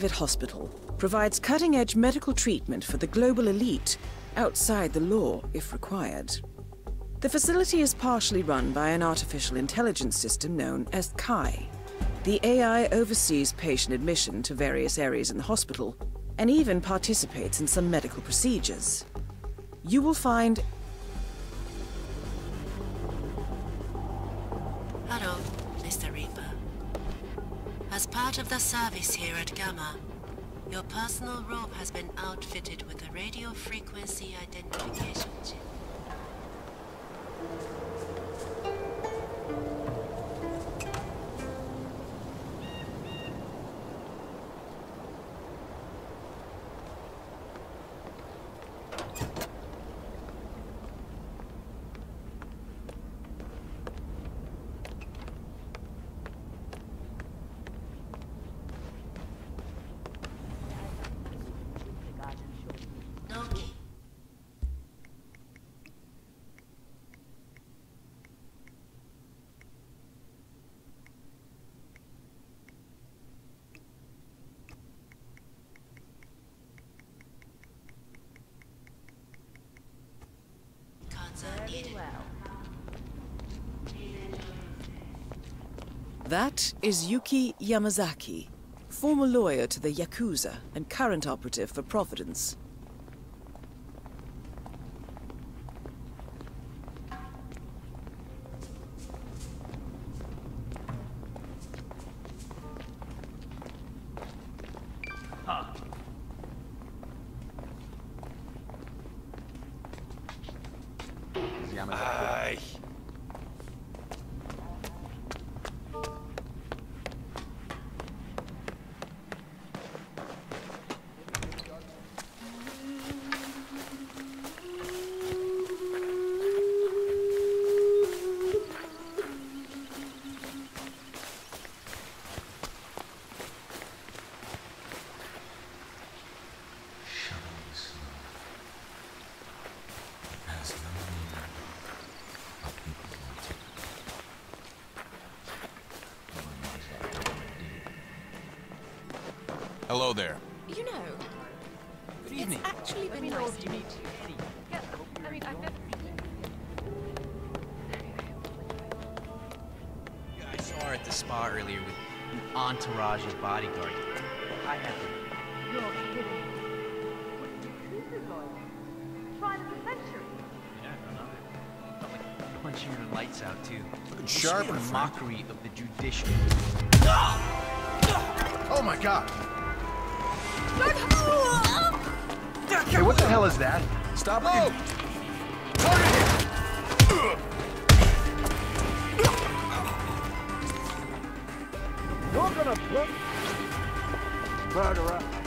private hospital provides cutting-edge medical treatment for the global elite outside the law if required. The facility is partially run by an artificial intelligence system known as KAI. The AI oversees patient admission to various areas in the hospital and even participates in some medical procedures. You will find Hello, Mr. Rieper. As part of the service here at GAMA, your personal robe has been outfitted with a radio frequency identification chip. That is Yuki Yamazaki, former lawyer to the Yakuza and current operative for Providence. Ah, ich, Hello there. You know, Good it's actually been nice to meet you. Yeah, I mean, I've never... I saw her at the spa earlier with an entourage of bodyguards. I had to. Yeah, I don't know. Felt like punching her lights out too. Good She sharper, made mockery of the judiciary. Oh my god! Hey, what the hell is that? Stop it. You're gonna murderer